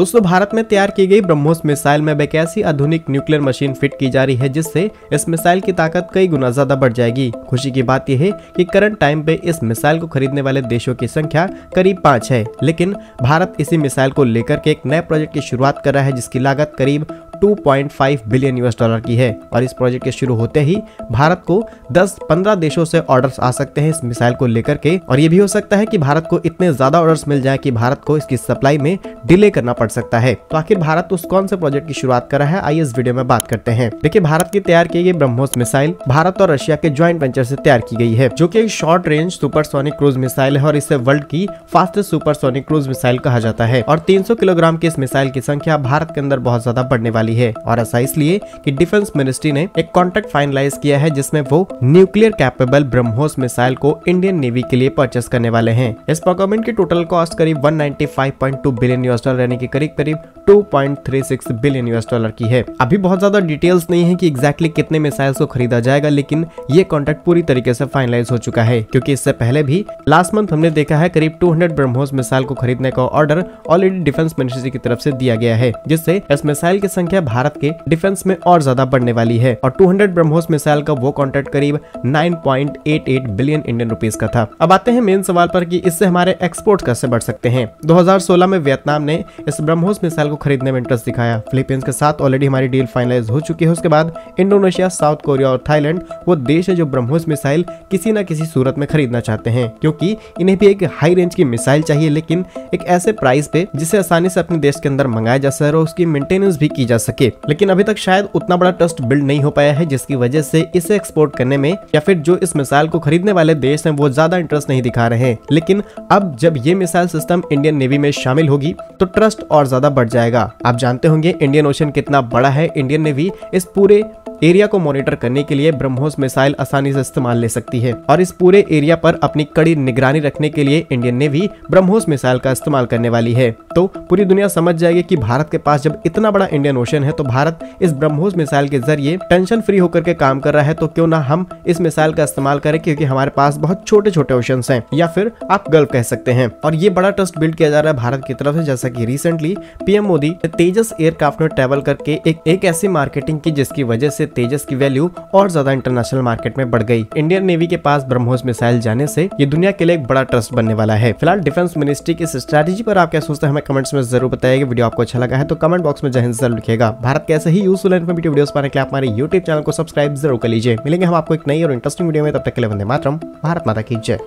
दोस्तों, भारत में तैयार की गई ब्रह्मोस मिसाइल में एक ऐसी आधुनिक न्यूक्लियर मशीन फिट की जा रही है, जिससे इस मिसाइल की ताकत कई गुना ज़्यादा बढ़ जाएगी। खुशी की बात यह है कि करंट टाइम पे इस मिसाइल को खरीदने वाले देशों की संख्या करीब पाँच है, लेकिन भारत इसी मिसाइल को लेकर के एक नए प्रोजेक्ट की शुरुआत कर रहा है, जिसकी लागत करीब 2.5 बिलियन यूएस डॉलर की है और इस प्रोजेक्ट के शुरू होते ही भारत को 10-15 देशों से ऑर्डर्स आ सकते हैं इस मिसाइल को लेकर के। और ये भी हो सकता है कि भारत को इतने ज़्यादा ऑर्डर्स मिल जाए कि भारत को इसकी सप्लाई में डिले करना पड़ सकता है। तो आखिर भारत उस कौन से प्रोजेक्ट की शुरुआत कर रहा है? आइए इस वीडियो में बात करते हैं। देखिए, भारत की तैयार की गई ब्रह्मोस मिसाइल भारत और रशिया के ज्वाइंट वेंचर से तैयार की गई है, जो की short range supersonic cruise missile है और इसे वर्ल्ड की फास्टेस्ट सुपरसोनिक क्रूज मिसाइल कहा जाता है। और 300 किलोग्राम की इस मिसाइल की संख्या भारत के अंदर बहुत ज़्यादा बढ़ने वाली है और ऐसा इसलिए कि डिफेंस मिनिस्ट्री ने एक कॉन्ट्रैक्ट फाइनलाइज किया है जिसमें वो न्यूक्लियर कैपेबल ब्रह्मोस मिसाइल को इंडियन नेवी के लिए परचेस करने वाले हैं। इस प्रोक्योरमेंट की टोटल कॉस्ट करीब 195.2 बिलियन यूएस डॉलर यानी कि करीब करीब 2.36 बिलियन यूएस डॉलर की है। अभी बहुत ज़्यादा डिटेल्स नहीं है कि एग्जैक्टली कितने मिसाइल्स को खरीदा जाएगा, लेकिन ये कॉन्ट्रैक्ट पूरी तरीके से फाइनलाइज हो चुका है, क्योंकि इससे पहले भी लास्ट मंथ हमने देखा है करीब 200 ब्रह्मोस मिसाइल को खरीदने का ऑर्डर ऑलरेडी डिफेंस मिनिस्ट्री की तरफ़ से दिया गया है, जिससे इस मिसाइल की संख्या भारत के डिफेंस में और ज़्यादा बढ़ने वाली है। और 200 ब्रह्मोस मिसाइल का वो कॉन्ट्रैक्ट करीब 9.88 बिलियन इंडियन रुपीस का था। अब आते हैं मेन सवाल पर कि इससे हमारे एक्सपोर्ट कैसे बढ़ सकते हैं। 2016 में वियतनाम ने इस ब्रह्मोस मिसाइल को खरीदने में इंटरेस्ट दिखाया। फिलीपींस के साथ ऑलरेडी हमारी डील फाइनलाइज हो चुकी है। उसके बाद इंडोनेशिया, साउथ कोरिया और थाईलैंड वो देश है जो ब्रह्मोस मिसाइल किसी न किसी सूरत में खरीदना चाहते हैं। क्योंकि इन्हें भी एक हाई रेंज की मिसाइल चाहिए, लेकिन एक ऐसे प्राइस पे जिसे आसानी से अपने देश के अंदर मंगाया जा सके और उसकी मेंटेनेंस भी की जा सके। लेकिन अभी तक शायद उतना बड़ा ट्रस्ट बिल्ड नहीं हो पाया है, जिसकी वजह से इसे एक्सपोर्ट करने में या फिर जो इस मिसाइल को खरीदने वाले देश हैं, वो ज़्यादा इंटरेस्ट नहीं दिखा रहे हैं। लेकिन अब जब ये मिसाइल सिस्टम इंडियन नेवी में शामिल होगी तो ट्रस्ट और ज़्यादा बढ़ जाएगा। आप जानते होंगे इंडियन ओशन कितना बड़ा है। इंडियन नेवी इस पूरे एरिया को मॉनिटर करने के लिए ब्रह्मोस मिसाइल आसानी से इस्तेमाल ले सकती है। और इस पूरे एरिया पर अपनी कड़ी निगरानी रखने के लिए इंडियन नेवी ब्रह्मोस मिसाइल का इस्तेमाल करने वाली है। तो पूरी दुनिया समझ जाएगी कि भारत के पास जब इतना बड़ा इंडियन ओशन है तो भारत इस ब्रह्मोस मिसाइल के ज़रिए टेंशन फ्री होकर के काम कर रहा है तो क्यों ना हम इस मिसाइल का इस्तेमाल करें क्योंकि हमारे पास बहुत छोटे छोटे ओशन है या फिर आप गल्फ कह सकते हैं। और ये बड़ा ट्रस्ट बिल्ड किया जा रहा है भारत की तरफ़ से जैसा की recently PM Modi Tejas aircraft में ट्रेवल करके एक, एक ऐसी मार्केटिंग की जिसकी वजह से तेजस की वैल्यू और ज़्यादा इंटरनेशनल मार्केट में बढ़ गई। इंडियन नेवी के पास ब्रह्मोस मिसाइल जाने से ये दुनिया के लिए एक बड़ा ट्रस्ट बनने वाला है। फ़िलहाल डिफेंस मिनिस्ट्री की इस स्ट्रेटेजी पर आप क्या सोचते हैं, हमें कमेंट्स में ज़रूर बताइएगा। वीडियो आपको अच्छा लगा है तो कमेंट बॉक्स में जहन ज़रूर लिखेगा भारत के ही यूजफुल इन्फॉर्मेटिव वीडियोस पाने के लिए हमारे यूट्यूब चैनल को सब्सक्राइब ज़रूर कर लीजिए। मिलेंगे हम आपको एक नई और इंटरेस्टिंग वीडियो में। तब तक के लिए वंदे मातरम, भारत माता की जय।